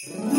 Thank.